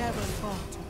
never falter.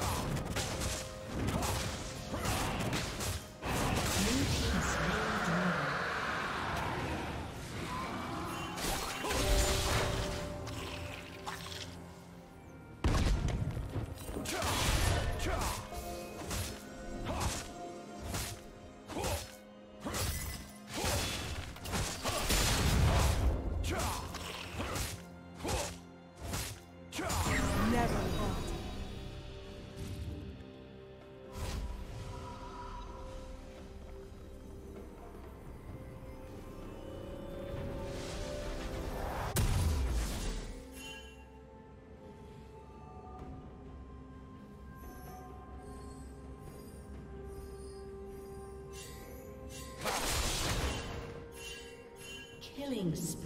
Shut! Killing spree.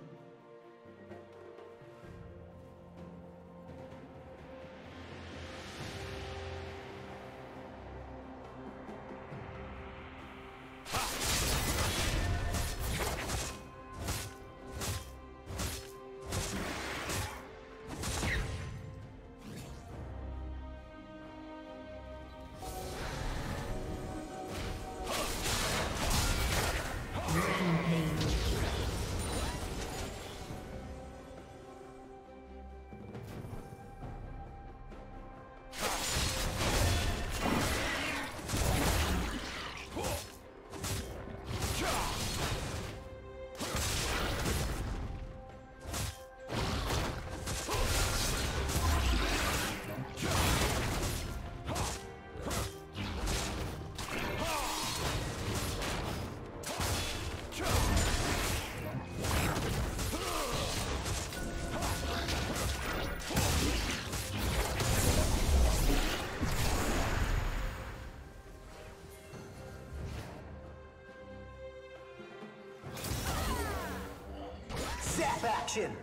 Action!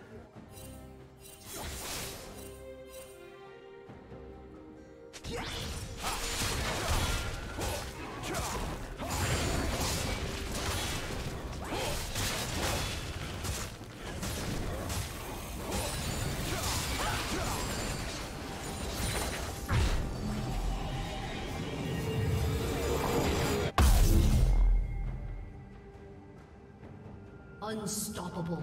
Unstoppable.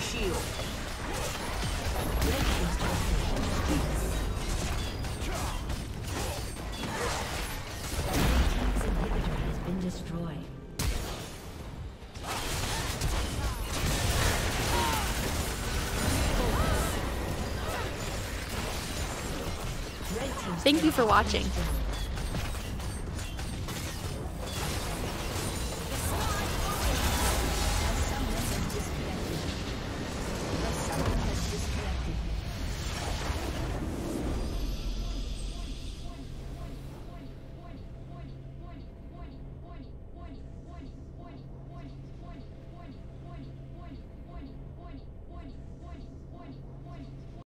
Shield! Thank you for watching.